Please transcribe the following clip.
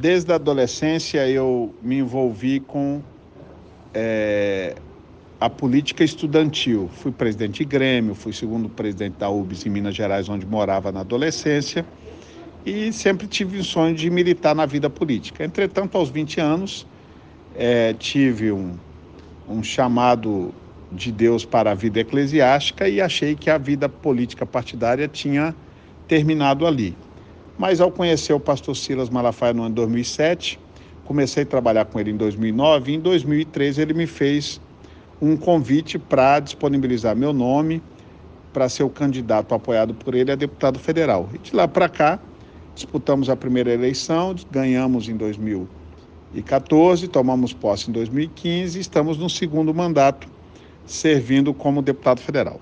Desde a adolescência eu me envolvi com é, a política estudantil. Fui presidente de Grêmio, fui segundo presidente da UBS em Minas Gerais, onde morava na adolescência, e sempre tive o sonho de militar na vida política. Entretanto, aos 20 anos, é, tive um, um chamado de Deus para a vida eclesiástica e achei que a vida política partidária tinha terminado ali. Mas ao conhecer o pastor Silas Malafaia no ano 2007, comecei a trabalhar com ele em 2009 e em 2013 ele me fez um convite para disponibilizar meu nome para ser o candidato apoiado por ele a deputado federal. E de lá para cá, disputamos a primeira eleição, ganhamos em 2014, tomamos posse em 2015 e estamos no segundo mandato servindo como deputado federal.